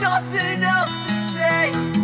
nothing else to say.